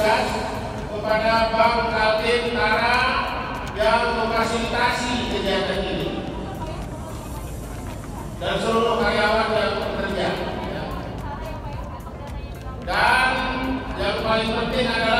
tugas kepada Bang Kaltim Tara yang memfasilitasi kegiatan ini dan seluruh karyawan yang bekerja. Dan yang paling penting adalah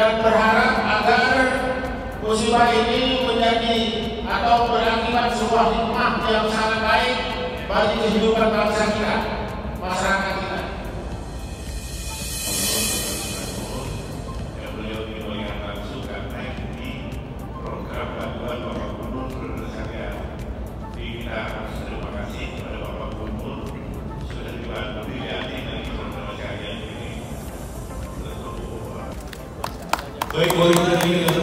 dan berharap agar musibah ini menjadi atau berakibat sebuah hikmah yang sangat baik bagi kehidupan bangsa kita, Oi, gols